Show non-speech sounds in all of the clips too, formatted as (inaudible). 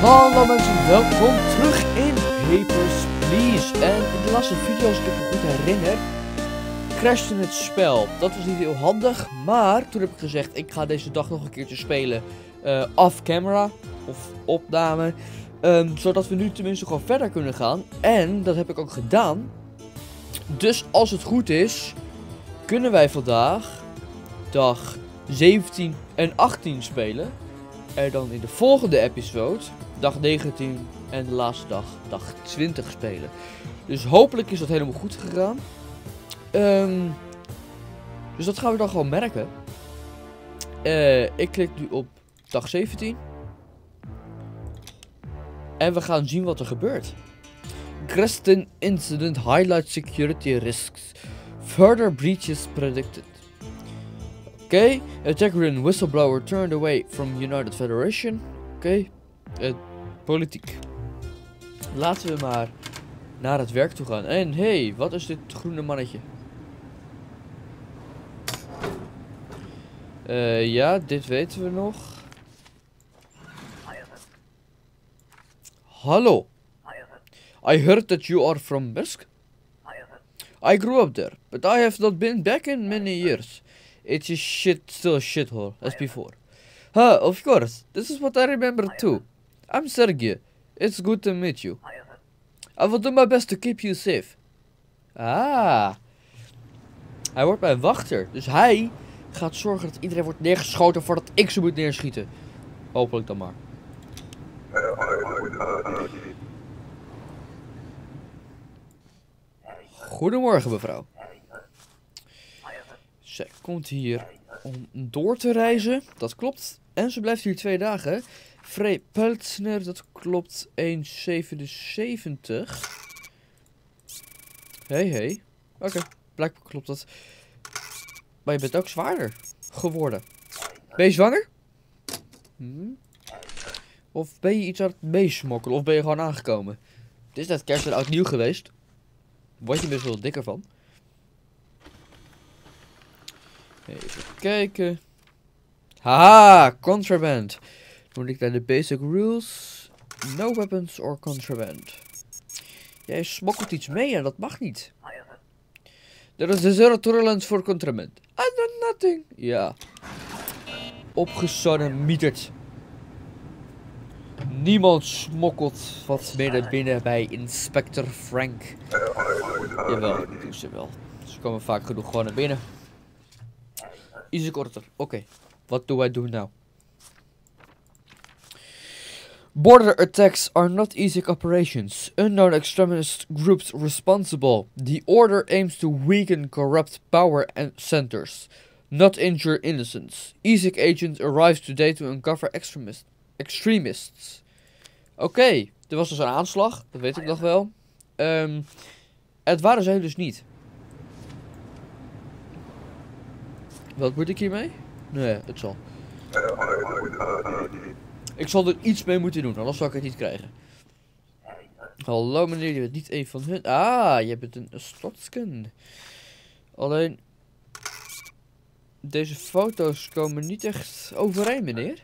Hallo mensen, welkom terug in Papers, Please. En in de laatste video, als ik me goed herinner, crashte het spel. Dat was niet heel handig, maar toen heb ik gezegd, ik ga deze dag nog een keertje spelen uh, off-camera of opname. Um, zodat we nu tenminste gewoon verder kunnen gaan. En dat heb ik ook gedaan. Dus als het goed is, kunnen wij vandaag dag 17 en 18 spelen. En dan in de volgende episode, dag 19 en de laatste dag, dag 20 spelen. Dus hopelijk is dat helemaal goed gegaan. Um, dus dat gaan we dan gewoon merken. Uh, ik klik nu op dag 17. En we gaan zien wat er gebeurt. Creston incident highlights security risks. Further breaches predicted. Oké, okay. attacker whistleblower turned away from United Federation. Oké, okay. Politiek. Laten we maar naar het werk toe gaan. En hey, wat is dit groene mannetje? Uh, ja, dit weten we nog. Hallo. I heard that you are from Bersk. I grew up there, but I have not been back in many years. It's a shit, still a shithole, as before. Huh, of course. This is what I remember too. I'm Sergey. It's good to meet you. I will do my best to keep you safe. Ah. Hij wordt mijn wachter. Dus hij gaat zorgen dat iedereen wordt neergeschoten voordat ik ze moet neerschieten. Hopelijk dan maar. Goedemorgen mevrouw. Zij komt hier om door te reizen. Dat klopt. En ze blijft hier twee dagen. Frey Peltzner, dat klopt. 1,77. Hey, hey. Oké, blijkbaar klopt dat. Maar je bent ook zwaarder geworden. Ben je zwanger? Hm? Of ben je iets aan het meesmokkelen? Of ben je gewoon aangekomen? Het is net kerst en oud nieuw geweest. Word je best wel dikker van. Even kijken. Haha, contraband. Moet ik naar de basic rules. No weapons or contraband. Jij smokkelt iets mee en dat mag niet. Er is de zero tolerance voor contraband. I done nothing. Ja. Opgezonnen mieterd. Niemand smokkelt wat meer binnen bij Inspector Frank. Jawel, dat doen ze wel. Ze komen vaak genoeg gewoon naar binnen. Easy korter. Oké, wat doen wij doen nou? Border attacks are not easy operations. Unknown extremist groups responsible. The order aims to weaken corrupt power and centers, not injure innocents. ESIC agent arrives today to uncover extremist, extremists. Oké, okay, er was dus een aanslag, dat weet ik nog wel. Um, het waren zij dus niet. Wat moet ik hiermee? Nee, het zal. Ik zal er iets mee moeten doen, anders zal ik het niet krijgen. Hallo meneer, je bent niet een van hun. Ah, je bent een slotsken. Alleen, deze foto's komen niet echt overeen, meneer.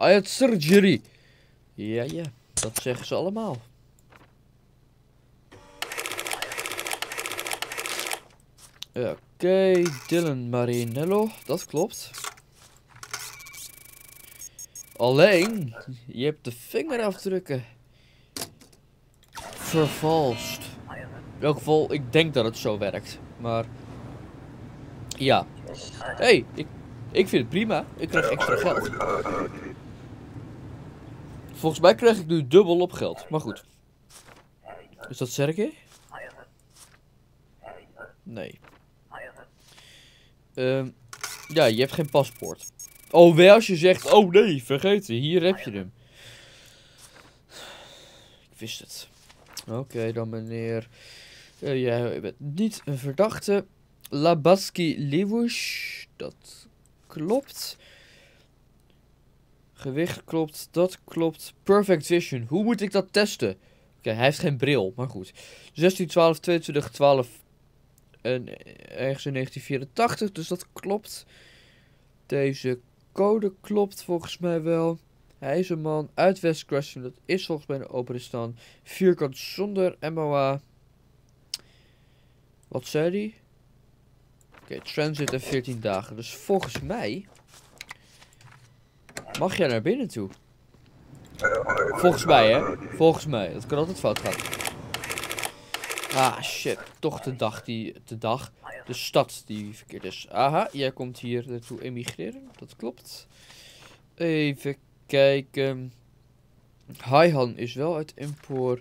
I had surgery. Ja, ja, dat zeggen ze allemaal. Oké, Dylan Marinello, dat klopt. Alleen, je hebt de vingerafdrukken vervalst. In elk geval, ik denk dat het zo werkt. Maar, ja. Hey, ik, ik vind het prima. Ik krijg extra geld. Volgens mij krijg ik nu dubbel op geld. Maar goed. Is dat Sergej? Nee. Um, ja, je hebt geen paspoort. Oh, wel als je zegt, oh nee, vergeet het, hier heb je hem. Ik wist het. Oké, dan meneer... Uh, jij bent niet een verdachte. Labaski Liwush, dat klopt. Gewicht klopt, dat klopt. Perfect Vision, hoe moet ik dat testen? Oké, hij heeft geen bril, maar goed. 16, 12, 22, 12 en ergens in 1984, dus dat klopt. Deze code klopt volgens mij wel. Hij IJzerman uit West Crescent. Dat is volgens mij een open stand. Vierkant zonder MOA. Wat zei die? Oké, transit en 14 dagen. Dus volgens mij... Mag jij naar binnen toe? Volgens mij, hè? Volgens mij. Dat kan altijd fout gaan. Ah, shit. Toch de dag die... De dag. De stad die verkeerd is. Aha, jij komt hier naartoe emigreren. Dat klopt. Even kijken. Haihan is wel uit Impoor.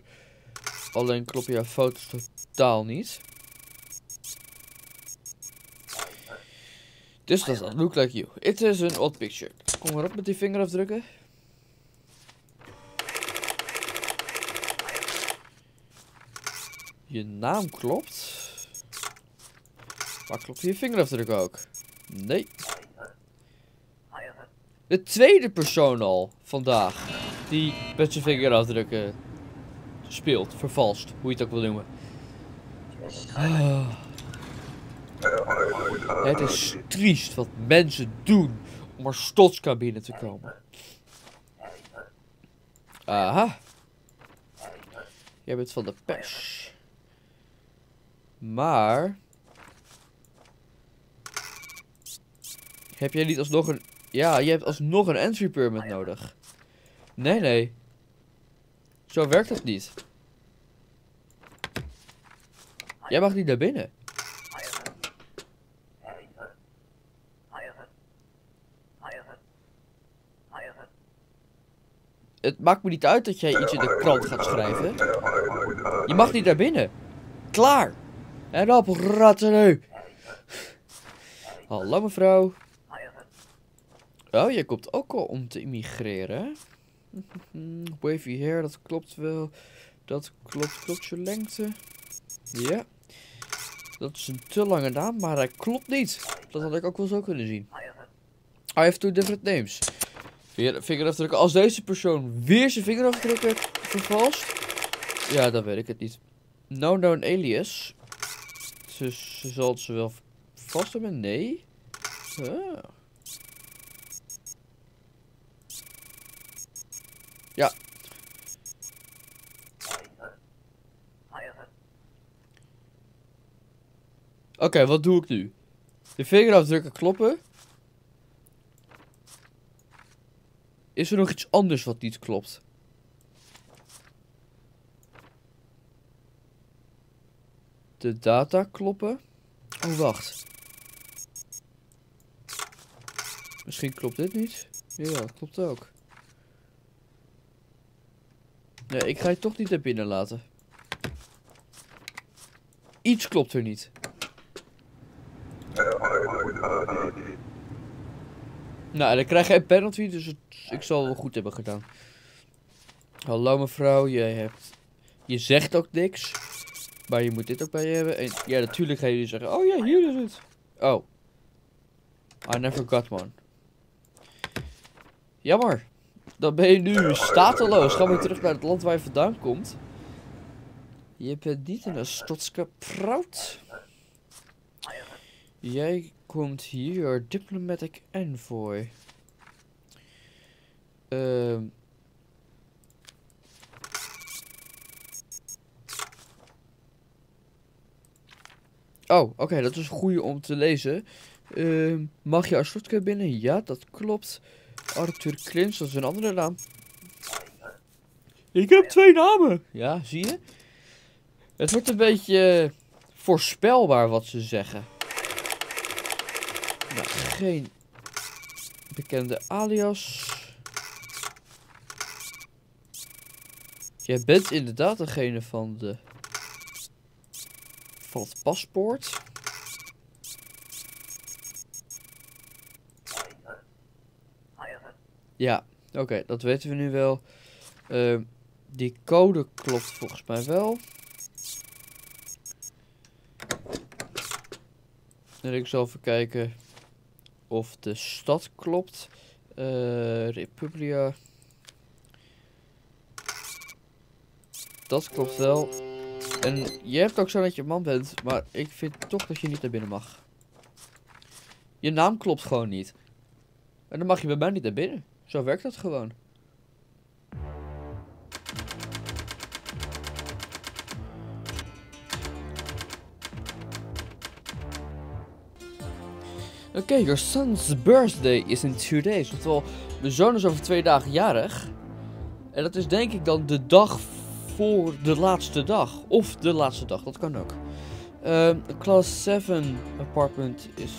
Alleen kloppen jouw foto's totaal niet. This does not look like you. It is an odd picture. Kom maar op met die vingerafdrukken. Je naam klopt. Maar klopt je vingerafdruk ook? Nee. De tweede persoon al vandaag die met zijn vingerafdrukken speelt, vervalst, hoe je het ook wil noemen. Ah. Het is triest wat mensen doen om er Stotska binnen te komen. Aha. Jij bent van de pers. Maar... Heb jij niet alsnog een... Ja, je hebt alsnog een entry permit nodig. Nee, nee. Zo werkt het niet. Jij mag niet naar binnen. Het maakt me niet uit dat jij iets in de krant gaat schrijven. Je mag niet naar binnen. Klaar. En op ratten Hallo mevrouw. Oh, jij komt ook al om te immigreren. (laughs) Wavy hair, dat klopt wel. Dat klopt, klopt je lengte. Ja. Dat is een te lange naam, maar hij klopt niet. Dat had ik ook wel zo kunnen zien. I have two different names. Vingerafdrukken. Als deze persoon weer zijn vingerafdrukken vervalst. Ja, dan weet ik het niet. No known alias. Ze, ze zal ze wel vast hebben? Nee. Ja. Oké, wat doe ik nu? De vingerafdrukken kloppen. Is er nog iets anders wat niet klopt? De data kloppen. Oh, wacht. Misschien klopt dit niet. Ja, klopt ook. Nee, ik ga je toch niet naar binnen laten. Iets klopt er niet. Nou, dan krijg je een penalty, dus ik zal wel goed hebben gedaan. Hallo mevrouw, jij hebt... Je zegt ook niks. Maar je moet dit ook bij je hebben. En ja, natuurlijk ga je zeggen, oh ja, hier is het. Oh. I never got one. Jammer. Dan ben je nu stateloos. Ga maar terug naar het land waar je vandaan komt. Je bent niet een Stotske proud. Jij komt hier, diplomatic envoy. Ehm... Oh, oké, dat is een goede om te lezen. Uh, mag je Arstotke binnen? Ja, dat klopt. Arthur Klins, dat is een andere naam. Ik heb twee namen. Ja, zie je? Het wordt een beetje voorspelbaar wat ze zeggen. Nou, geen bekende alias. Jij bent inderdaad degene van de van het paspoort. Ja, oké, dat weten we nu wel. Uh, die code klopt volgens mij wel. En ik zal even kijken of de stad klopt. Uh, Republia. Dat klopt wel. En je hebt ook zo dat je man bent, maar ik vind toch dat je niet naar binnen mag. Je naam klopt gewoon niet. En dan mag je bij mij niet naar binnen. Zo werkt dat gewoon. Oké, your son's birthday is in two days. Oftewel, mijn zoon is over twee dagen jarig. En dat is denk ik dan de dag voor de laatste dag. Of de laatste dag, dat kan ook. Um, class 7 apartment is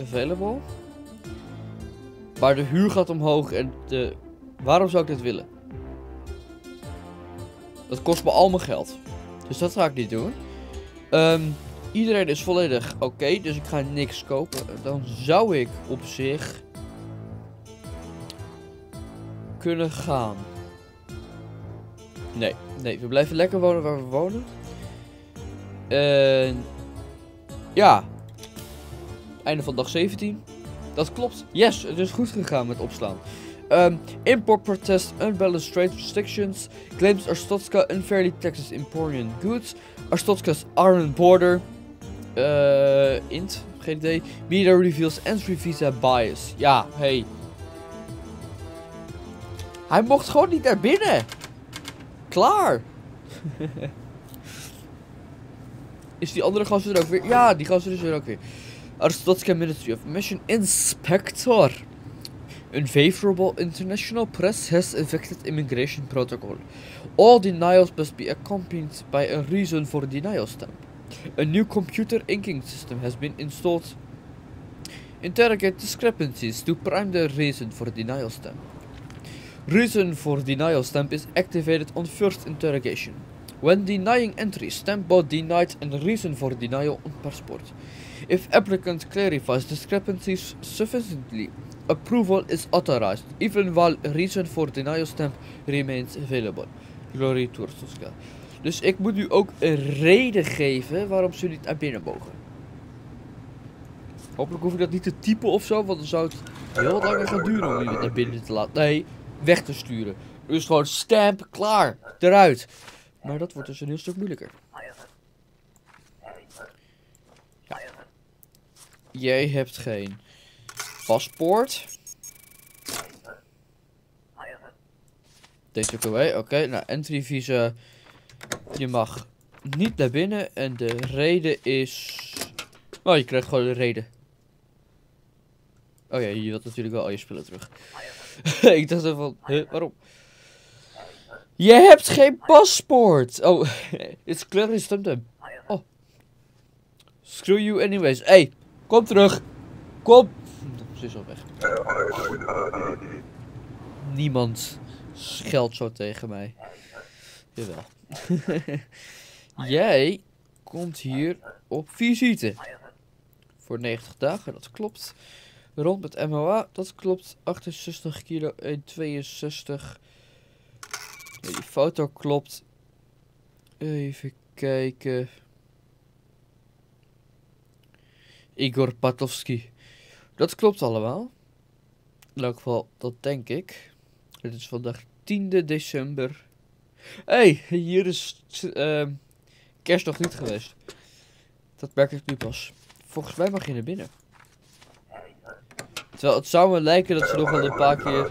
available. Maar de huur gaat omhoog en de... Waarom zou ik dit willen? Dat kost me al mijn geld. Dus dat ga ik niet doen. Um, iedereen is volledig oké, dus ik ga niks kopen. Dan zou ik op zich kunnen gaan. Nee, nee, we blijven lekker wonen waar we wonen. En ja, einde van dag 17. Dat klopt. Yes, het is goed gegaan met opslaan. Um, import protest unbalanced trade restrictions. Claims Arstotska unfairly taxes imported goods. Arstotska's iron border. Uh, int, geen idee. Media reveals entry visa bias. Ja, hey. Hij mocht gewoon niet naar binnen. Klaar. is die andere gast er ook weer? Ja, die gast is er ook weer. Arstotska Ministry of Mission Inspector. Unfavorable international press has affected immigration protocol. All denials must be accompanied by a reason for denial stamp. A new computer inking system has been installed. Interrogate discrepancies to prime the reason for denial stamp. Reason for denial stamp is activated on first interrogation. When denying entry, stamp both denied and reason for denial on passport. If applicant clarifies discrepancies sufficiently, approval is authorized, even while reason for denial stamp remains available. Glory to Dus ik moet nu ook een reden geven waarom ze niet naar binnen mogen. Hopelijk hoef ik dat niet te typen of zo, want dan zou het heel langer gaan duren om iemand naar binnen te laten. Nee, weg te sturen. Dus gewoon stamp, klaar, eruit. Maar dat wordt dus een heel stuk moeilijker. Ja. Jij hebt geen paspoort. Deze away, oké. Nou, entry visa. Je mag niet naar binnen. En de reden is... Oh, je krijgt gewoon een reden. Oh ja, je wilt natuurlijk wel al je spullen terug. (laughs) ik dacht even van, waarom? Je hebt geen paspoort! Oh, it's clearly stumped Oh. Screw you anyways. Hey, kom terug. Kom. Ze is al weg. Niemand scheldt zo tegen mij. Jawel. (laughs) Jij komt hier op visite. Voor 90 dagen, dat klopt. Rond met MOA, dat klopt. 68 kilo, 162. Ja, die foto klopt. Even kijken. Igor Patovski. Dat klopt allemaal. In elk geval, dat denk ik. Het is vandaag 10 december. Hey, hier is uh, kerst nog niet geweest. Dat merk ik nu pas. Volgens mij mag je naar binnen. Terwijl het zou me lijken dat ze nog wel een paar keer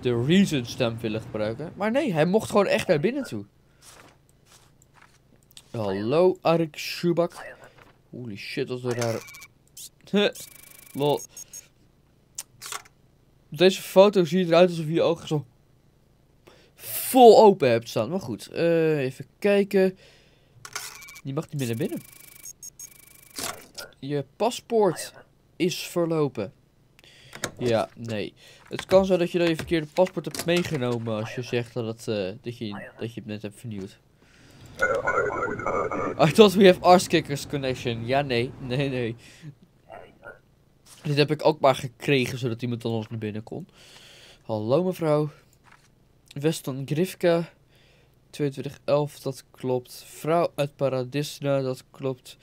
de reason stem willen gebruiken. Maar nee, hij mocht gewoon echt naar binnen toe. Hallo, Arik Schubak. Holy shit, dat is een rare... (laughs) Lol. Deze foto zie je eruit alsof je je ogen zo vol open hebt staan. Maar goed, uh, even kijken. Die mag niet meer naar binnen. Je paspoort is verlopen. Ja, nee. Het kan zo dat je dan je verkeerde paspoort hebt meegenomen als je zegt dat, het, uh, dat, je, dat je het net hebt vernieuwd. I thought we have arse kickers connection. Ja, nee. Nee, nee. Dit heb ik ook maar gekregen zodat iemand ons naar binnen kon. Hallo mevrouw. Weston Grifka. 2211, dat klopt. Vrouw uit Paradisna, dat klopt.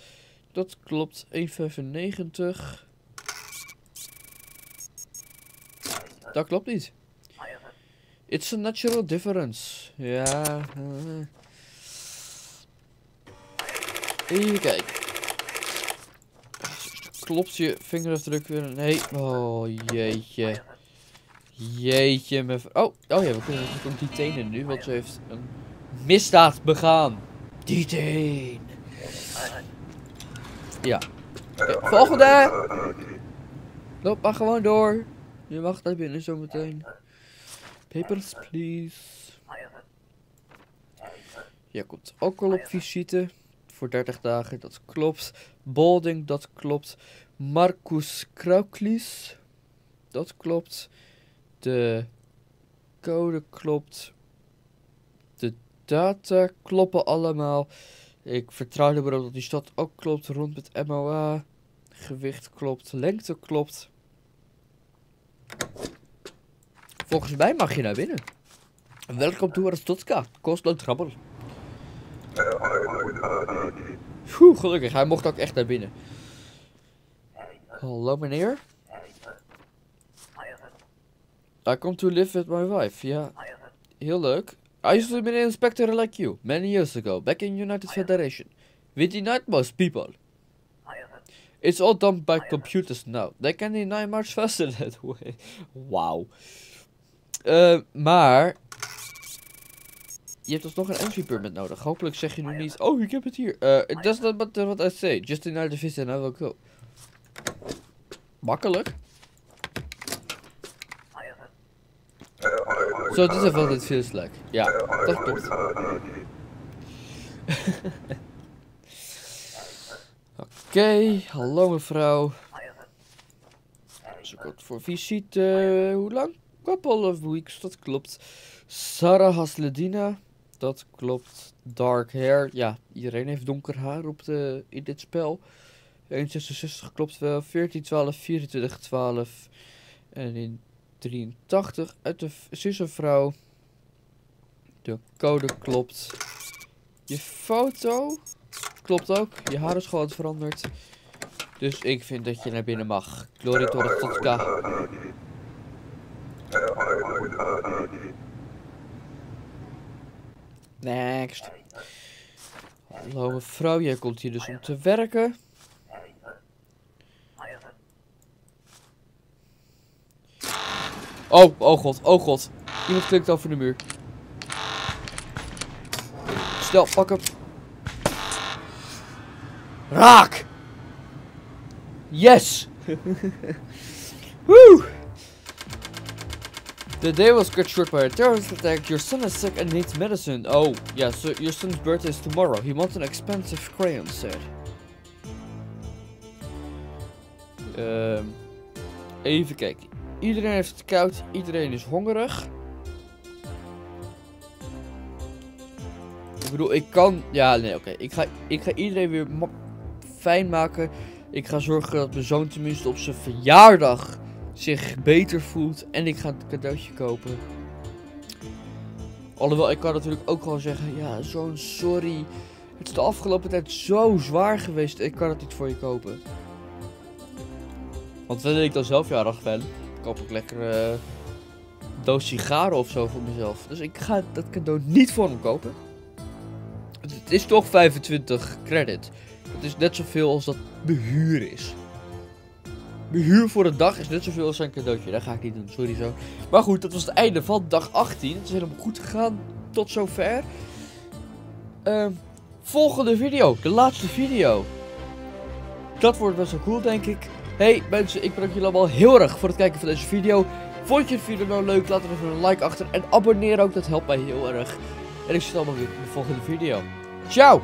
Dat klopt. 1,95. Dat klopt niet. It's a natural difference. Ja. Even kijken. Klopt je vingerafdruk weer? Nee. Oh, jeetje. Jeetje, mevrouw. Oh, oh ja, we kunnen natuurlijk die tenen nu, want ze heeft een misdaad begaan. Die teen. Ja. volgende. Loop maar gewoon door. Je mag daar binnen zometeen. Papers, please. Jij komt ook al op visite. Voor 30 dagen, dat klopt. Balding, dat klopt. Marcus Krauklis. Dat klopt. De code klopt. De data kloppen allemaal. Ik vertrouw er erop dat die stad ook klopt. Rond met MOA. Gewicht klopt. Lengte klopt. Volgens mij mag je naar binnen. Welkom to Arstotzka. Kost no trouble. Oeh, gelukkig. Hij mocht ook echt naar binnen. Hallo meneer. I come to live with my wife. Ja, heel leuk. I used to be an inspector like you, many years ago, back in United Federation. We denied most people. It's all done by computers now. They can deny much faster (laughs) that way. Wauw. Uh, maar... Je hebt dus nog een entry permit nodig. Hopelijk zeg je nu niet... Oh, ik heb het hier. Uh, it does not matter what I say. Just deny the visa and I will go. Makkelijk. Zo, dit is wat het feels like. Ja, dat klopt. (laughs) (laughs) Oké, hallo mevrouw. Ze komt voor visite. Hoe lang? Couple of weeks, dat klopt. Sarah Hasledina, dat klopt. Dark hair, ja, iedereen heeft donker haar op de, in dit spel. 166 klopt wel. 14, 12, 24, 12. En in 83 uit de zussenvrouw. De code klopt. Je foto klopt ook. Je haar is gewoon veranderd. Dus ik vind dat je naar binnen mag. Glory to the Next. Hallo mevrouw, jij komt hier dus om te werken. Oh, oh god, oh god. Iemand klikt over de muur. Snel, pak hem. Raak! Yes! (laughs) Woo! The day was cut short by a terrorist attack. Your son is sick and needs medicine. Oh, yeah, so your son's birthday is tomorrow. He wants an expensive crayon set. Um, even kijken. Iedereen heeft het koud, iedereen is hongerig. Ik bedoel, ik kan... Ja, nee, oké. Ik, ga, ik ga iedereen weer fijn maken. Ik ga zorgen dat mijn zoon tenminste op zijn verjaardag zich beter voelt. En ik ga een cadeautje kopen. Alhoewel, ik kan natuurlijk ook gewoon zeggen... Ja, zo'n sorry. Het is de afgelopen tijd zo zwaar geweest. Ik kan het niet voor je kopen. Want wanneer ik dan zelf jarig ben koop ik lekker uh, doos sigaren of zo voor mezelf. Dus ik ga dat cadeau niet voor hem kopen. Het is toch 25 credit. Het is net zoveel als dat behuur is. Behuur voor een dag is net zoveel als zijn cadeautje. Dat ga ik niet doen, sorry zo. Maar goed, dat was het einde van dag 18. Het is helemaal goed gegaan tot zover. Uh, volgende video, de laatste video. Dat wordt best wel cool, denk ik. Hey mensen, ik bedank jullie allemaal heel erg voor het kijken van deze video. Vond je het video nou leuk? Laat er even een like achter. En abonneer ook, dat helpt mij heel erg. En ik zie je allemaal weer in de volgende video. Ciao!